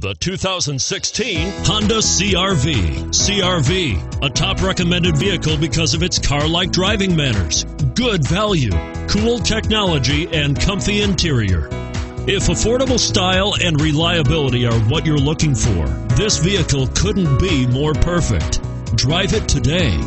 The 2016 Honda CRV. CRV, a top recommended vehicle because of its car like driving manners, good value, cool technology, and comfy interior. If affordable style and reliability are what you're looking for, this vehicle couldn't be more perfect. Drive it today.